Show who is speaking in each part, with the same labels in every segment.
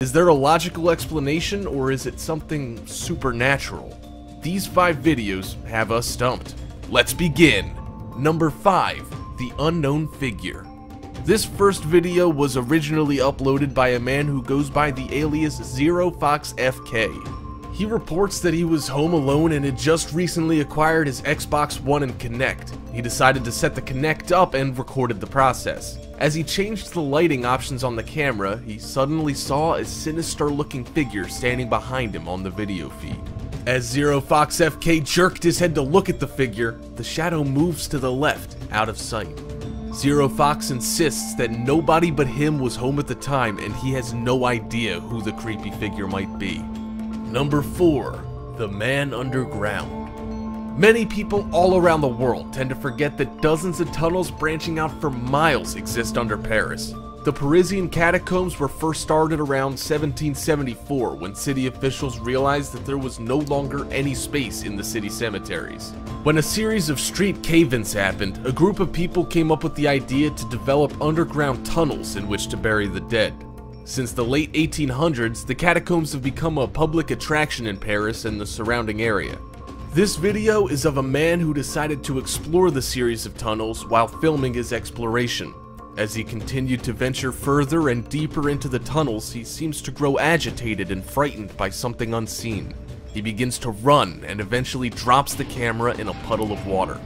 Speaker 1: Is there a logical explanation or is it something supernatural? These five videos have us stumped. Let's begin. Number 5. The Unknown Figure. This first video was originally uploaded by a man who goes by the alias ZeroFoxFK. He reports that he was home alone and had just recently acquired his Xbox One and Kinect. He decided to set the Kinect up and recorded the process. As he changed the lighting options on the camera, he suddenly saw a sinister looking figure standing behind him on the video feed. As Zero Fox FK jerked his head to look at the figure, the shadow moves to the left, out of sight. Zero Fox insists that nobody but him was home at the time and he has no idea who the creepy figure might be. Number 4. The Man Underground Many people all around the world tend to forget that dozens of tunnels branching out for miles exist under Paris. The Parisian catacombs were first started around 1774 when city officials realized that there was no longer any space in the city cemeteries. When a series of street cave-ins happened, a group of people came up with the idea to develop underground tunnels in which to bury the dead. Since the late 1800s, the catacombs have become a public attraction in Paris and the surrounding area. This video is of a man who decided to explore the series of tunnels while filming his exploration. As he continued to venture further and deeper into the tunnels, he seems to grow agitated and frightened by something unseen. He begins to run and eventually drops the camera in a puddle of water.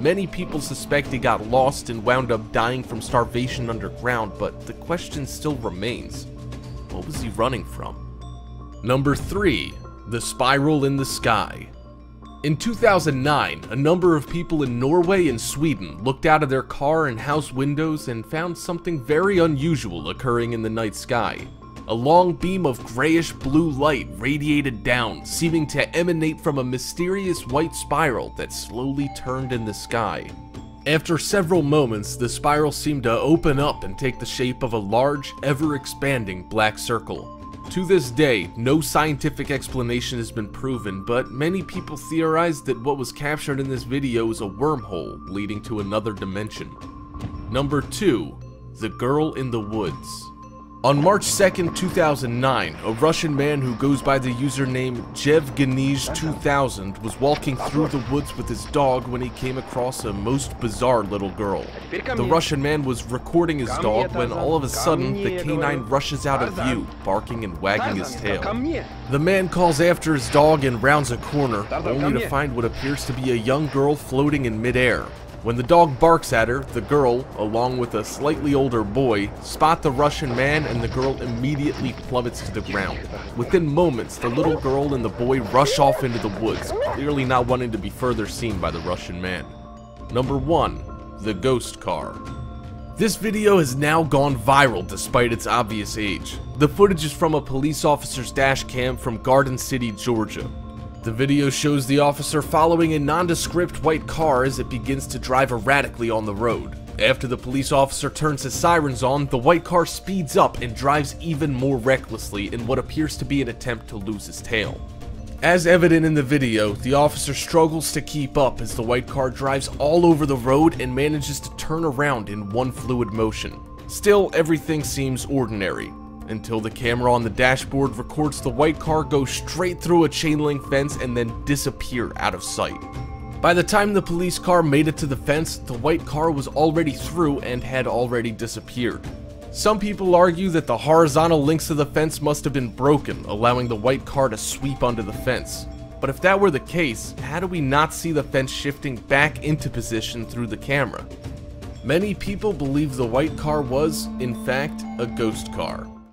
Speaker 1: Many people suspect he got lost and wound up dying from starvation underground, but the question still remains. What was he running from? Number 3. The Spiral in the Sky in 2009, a number of people in Norway and Sweden looked out of their car and house windows and found something very unusual occurring in the night sky. A long beam of grayish blue light radiated down, seeming to emanate from a mysterious white spiral that slowly turned in the sky. After several moments, the spiral seemed to open up and take the shape of a large, ever-expanding black circle. To this day, no scientific explanation has been proven, but many people theorize that what was captured in this video is a wormhole leading to another dimension. Number 2. The Girl in the Woods on March 2nd, 2009, a Russian man who goes by the username JevGenij2000 was walking through the woods with his dog when he came across a most bizarre little girl. The Russian man was recording his dog when all of a sudden the canine rushes out of view, barking and wagging his tail. The man calls after his dog and rounds a corner, only to find what appears to be a young girl floating in midair. When the dog barks at her, the girl, along with a slightly older boy, spot the Russian man and the girl immediately plummets to the ground. Within moments, the little girl and the boy rush off into the woods, clearly not wanting to be further seen by the Russian man. Number 1. The Ghost Car this video has now gone viral despite its obvious age. The footage is from a police officer's dash cam from Garden City, Georgia. The video shows the officer following a nondescript white car as it begins to drive erratically on the road. After the police officer turns his sirens on, the white car speeds up and drives even more recklessly in what appears to be an attempt to lose his tail. As evident in the video, the officer struggles to keep up as the white car drives all over the road and manages to turn around in one fluid motion. Still, everything seems ordinary until the camera on the dashboard records the white car go straight through a chain link fence and then disappear out of sight. By the time the police car made it to the fence, the white car was already through and had already disappeared. Some people argue that the horizontal links of the fence must have been broken, allowing the white car to sweep under the fence. But if that were the case, how do we not see the fence shifting back into position through the camera? Many people believe the white car was, in fact, a ghost car.